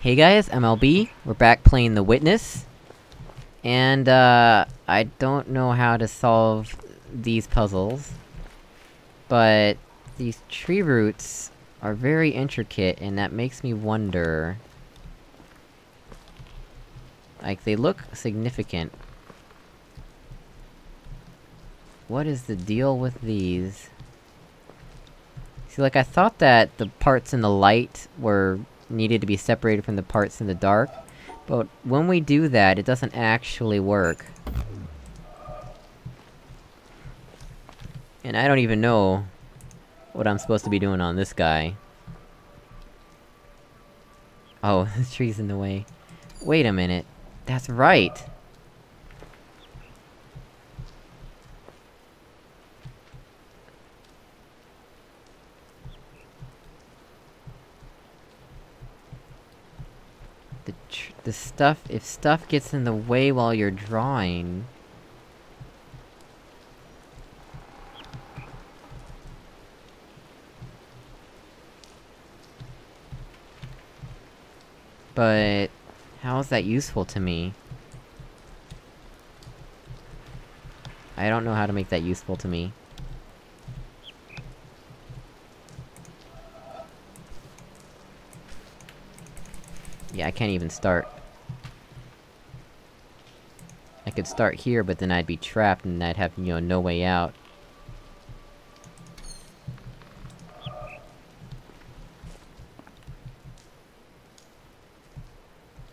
Hey guys, I'm LB. We're back playing The Witness. And, uh, I don't know how to solve these puzzles. But, these tree roots are very intricate, and that makes me wonder... Like, they look significant. What is the deal with these? See, like, I thought that the parts in the light were needed to be separated from the parts in the dark, but when we do that, it doesn't actually work. And I don't even know what I'm supposed to be doing on this guy. Oh, the tree's in the way. Wait a minute. That's right! The the stuff- if stuff gets in the way while you're drawing... But... How is that useful to me? I don't know how to make that useful to me. Yeah, I can't even start. I could start here, but then I'd be trapped and I'd have, you know, no way out.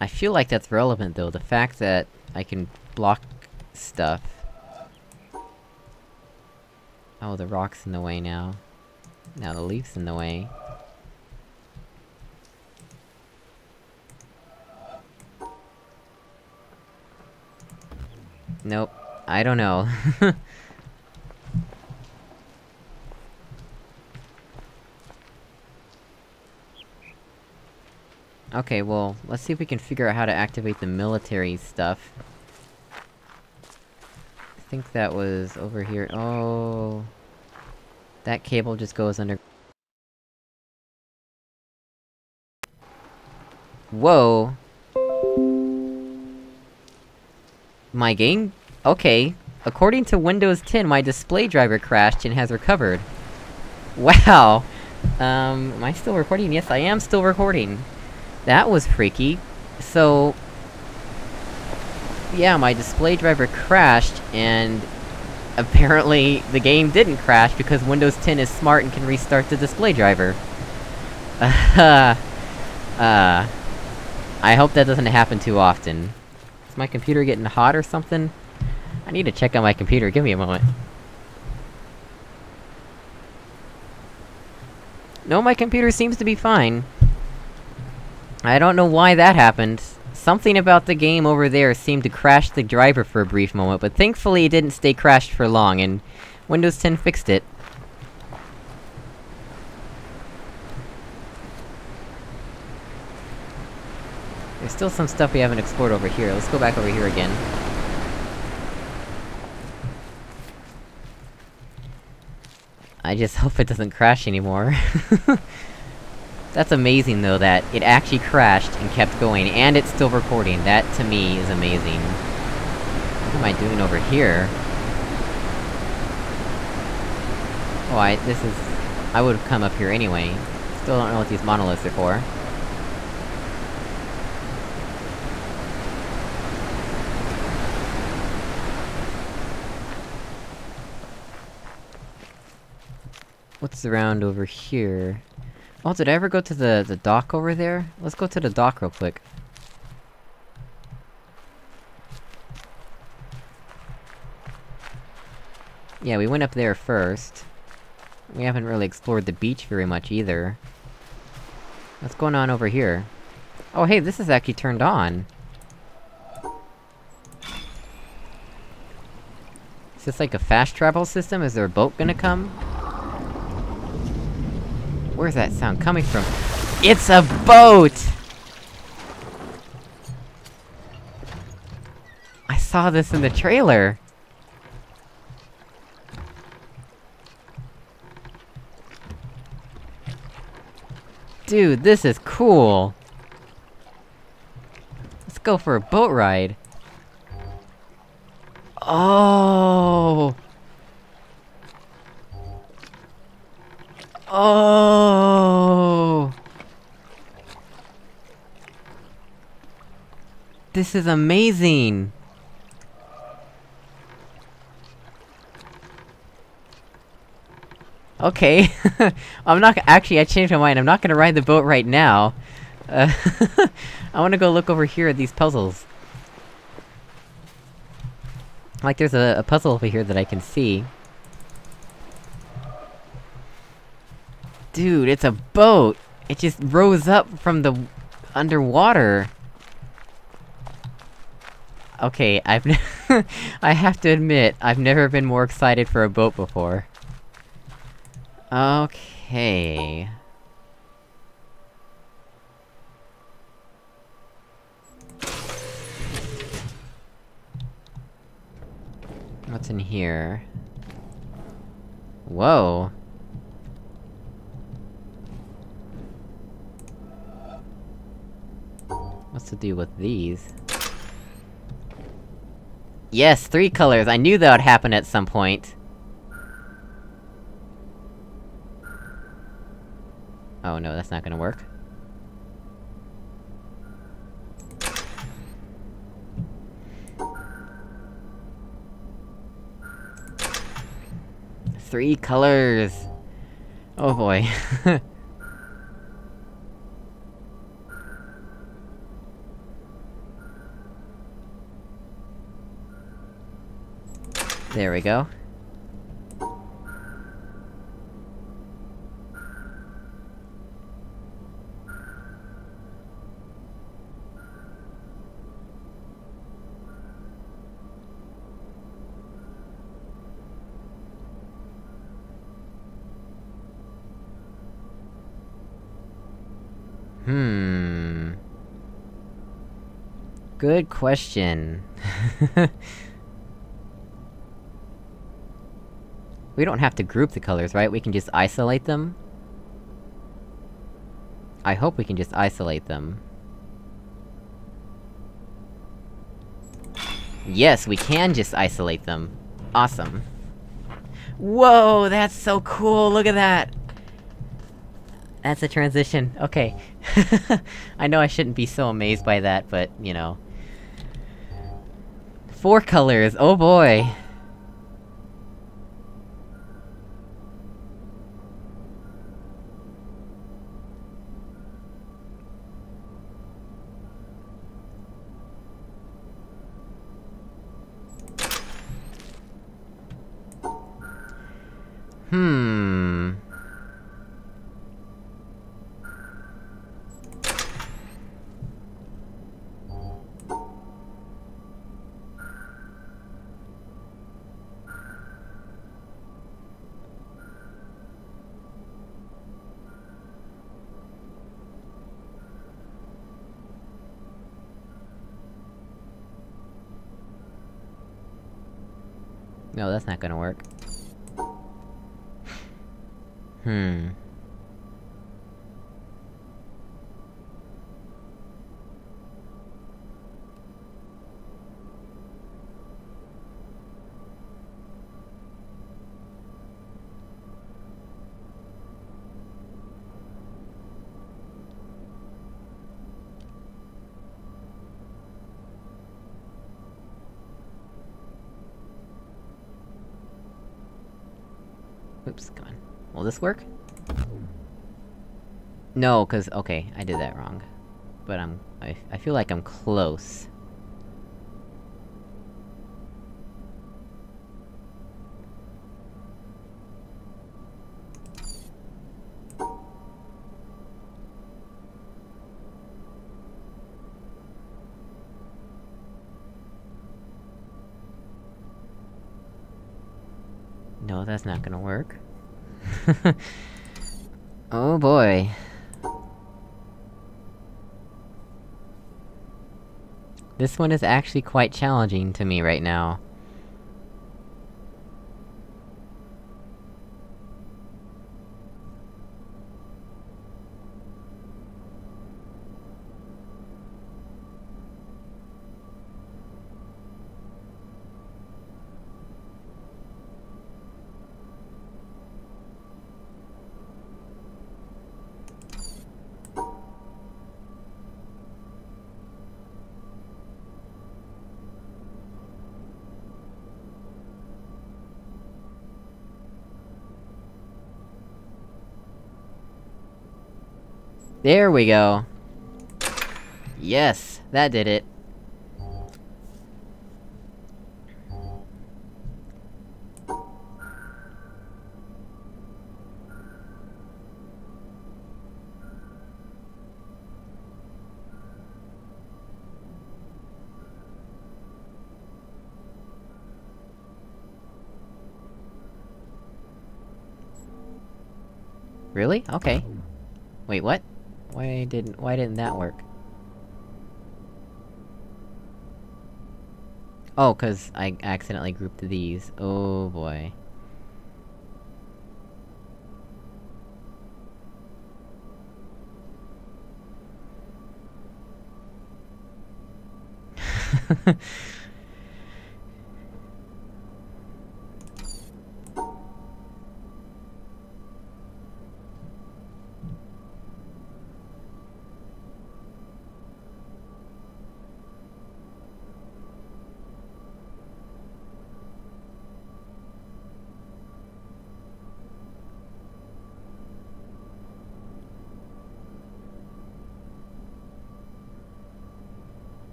I feel like that's relevant, though, the fact that I can block stuff. Oh, the rock's in the way now. Now the leaf's in the way. Nope. I don't know. okay, well, let's see if we can figure out how to activate the military stuff. I think that was over here- oh... That cable just goes under- Whoa! My game? Okay. According to Windows 10, my display driver crashed and has recovered. Wow! Um, am I still recording? Yes, I am still recording. That was freaky. So... Yeah, my display driver crashed, and... Apparently, the game didn't crash because Windows 10 is smart and can restart the display driver. uh... Uh... I hope that doesn't happen too often. Is my computer getting hot or something? I need to check on my computer, give me a moment. No, my computer seems to be fine. I don't know why that happened. Something about the game over there seemed to crash the driver for a brief moment, but thankfully it didn't stay crashed for long, and Windows 10 fixed it. There's still some stuff we haven't explored over here, let's go back over here again. I just hope it doesn't crash anymore. That's amazing, though, that it actually crashed and kept going, and it's still recording. That, to me, is amazing. What am I doing over here? Oh, I- this is... I would've come up here anyway. Still don't know what these monoliths are for. Around over here? Oh, did I ever go to the- the dock over there? Let's go to the dock real quick. Yeah, we went up there first. We haven't really explored the beach very much, either. What's going on over here? Oh hey, this is actually turned on! Is this like a fast travel system? Is there a boat gonna come? Where's that sound coming from? It's a boat! I saw this in the trailer! Dude, this is cool! Let's go for a boat ride! Oh! Oh! This is amazing! Okay, I'm not- actually, I changed my mind, I'm not gonna ride the boat right now. Uh, I wanna go look over here at these puzzles. Like, there's a, a puzzle over here that I can see. Dude, it's a boat! It just rose up from the... underwater! Okay, I've I have to admit, I've never been more excited for a boat before. Okay... What's in here? Whoa! What's to do with these? Yes, three colors! I knew that would happen at some point! Oh no, that's not gonna work. Three colors! Oh boy. there we go. Hmm... Good question. we don't have to group the colors, right? We can just isolate them? I hope we can just isolate them. Yes, we can just isolate them. Awesome. Whoa, that's so cool, look at that! That's a transition, okay. I know I shouldn't be so amazed by that, but, you know. Four colors, oh boy! Hmm... No, that's not gonna work. Hmm... Oops, on. Will this work? No, cause- okay, I did that wrong. But I'm- I, I feel like I'm close. No, that's not gonna work. oh boy. This one is actually quite challenging to me right now. There we go! Yes! That did it! Really? Okay. Why didn't- why didn't that work? Oh, cause I accidentally grouped these. Oh boy.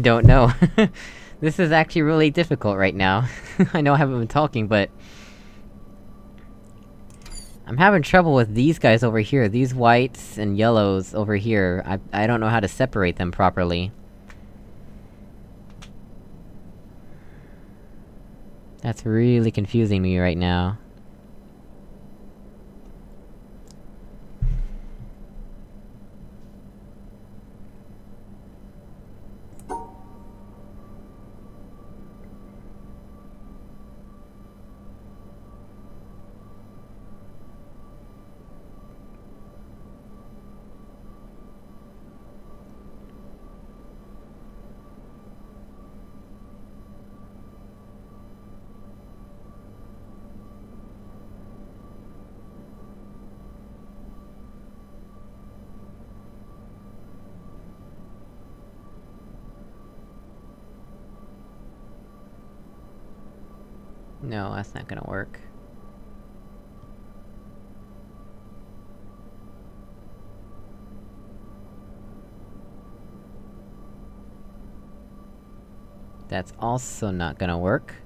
don't know. this is actually really difficult right now. I know I haven't been talking, but... I'm having trouble with these guys over here, these whites and yellows over here. I- I don't know how to separate them properly. That's really confusing me right now. No, that's not gonna work. That's also not gonna work.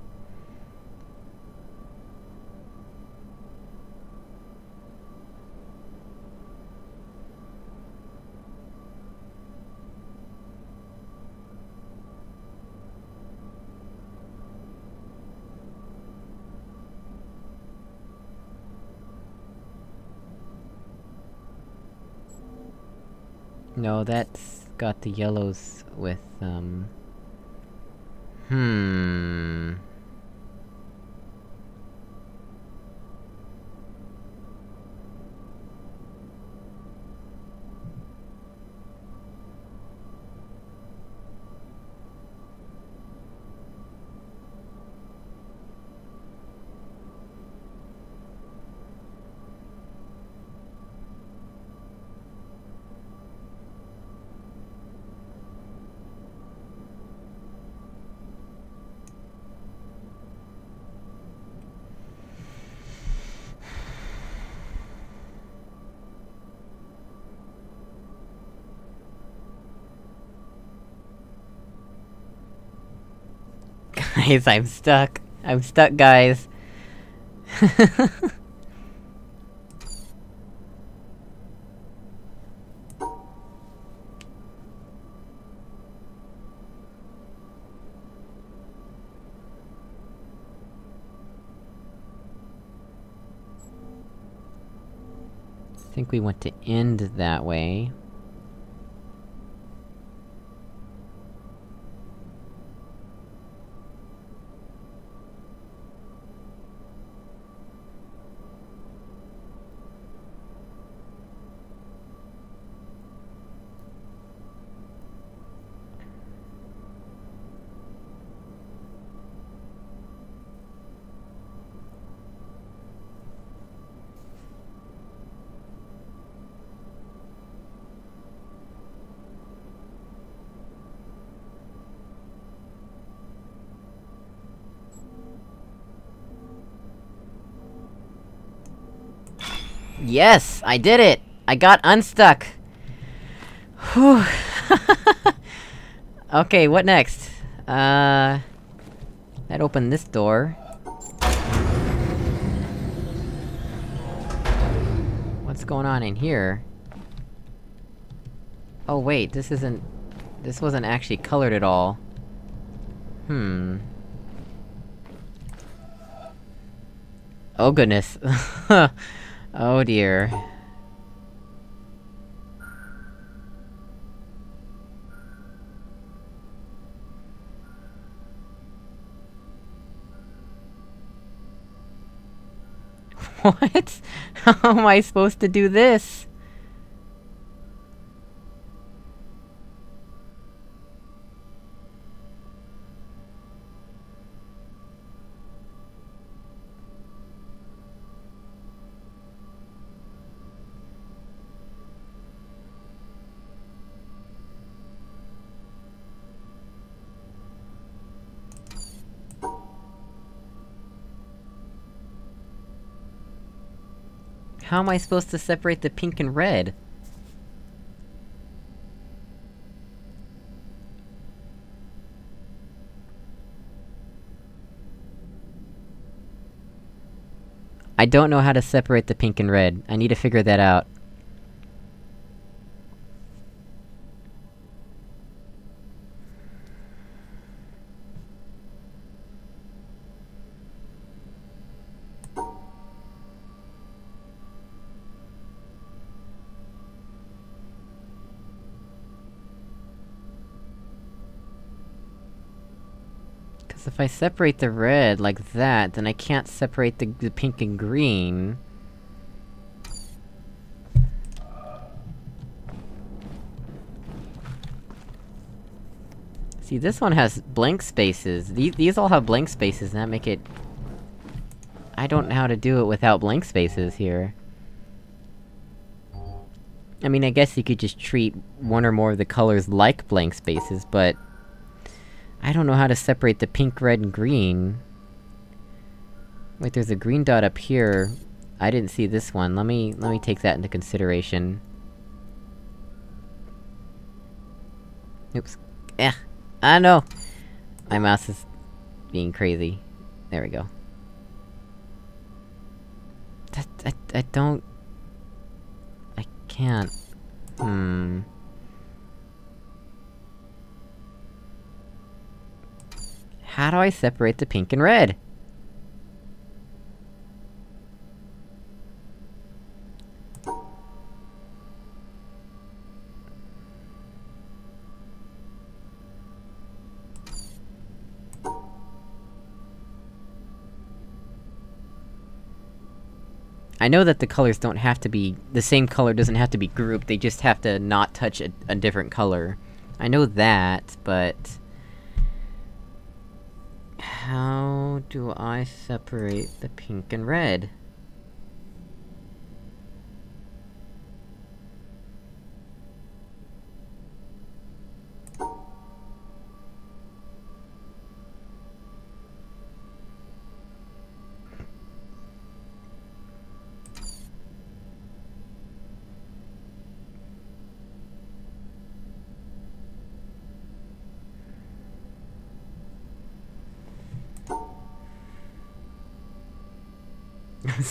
No, that's got the yellows with, um... Hmm... Guys, I'm stuck. I'm stuck, guys. I think we want to end that way. Yes! I did it! I got unstuck! Whew. okay, what next? Uh... That open this door. What's going on in here? Oh wait, this isn't... This wasn't actually colored at all. Hmm... Oh goodness. Oh dear. What? How am I supposed to do this? How am I supposed to separate the pink and red? I don't know how to separate the pink and red. I need to figure that out. Cause if I separate the red like that, then I can't separate the, the pink and green. See, this one has blank spaces. These- these all have blank spaces, and that make it... I don't know how to do it without blank spaces here. I mean, I guess you could just treat one or more of the colors like blank spaces, but... I don't know how to separate the pink, red, and green. Wait, there's a green dot up here. I didn't see this one. Let me- let me take that into consideration. Oops. Eh. I know! My mouse is... being crazy. There we go. That- I- I don't... I can't... Hmm... How do I separate the pink and red? I know that the colors don't have to be- the same color doesn't have to be grouped, they just have to not touch a, a different color. I know that, but... How do I separate the pink and red?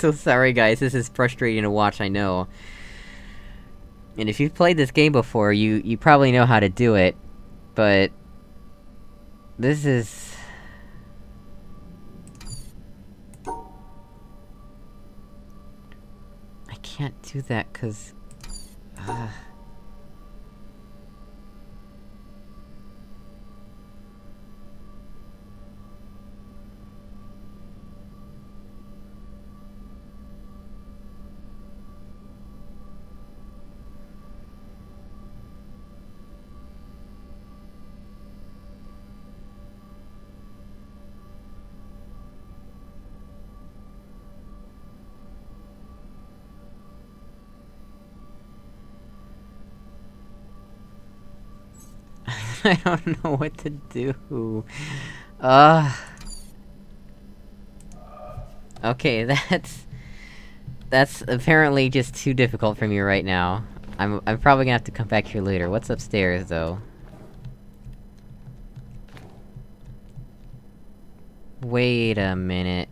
So sorry guys, this is frustrating to watch, I know. And if you've played this game before, you- you probably know how to do it, but... This is... I can't do that, cause... Uh... I don't know what to do. Ugh. Okay, that's... That's apparently just too difficult for me right now. I'm- I'm probably gonna have to come back here later. What's upstairs, though? Wait a minute.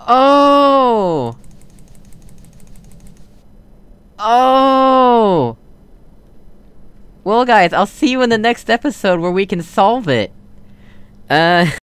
Oh! Oh! Well guys, I'll see you in the next episode where we can solve it! Uh...